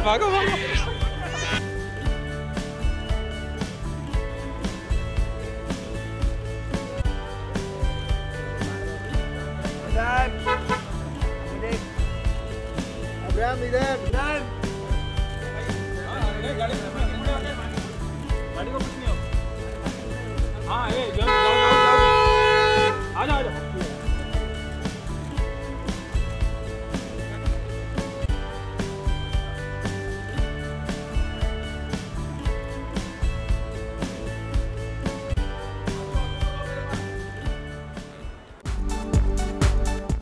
ए भागो भागो। इधर। इधर। गाड़ी को कुछ नहीं हो। हाँ ए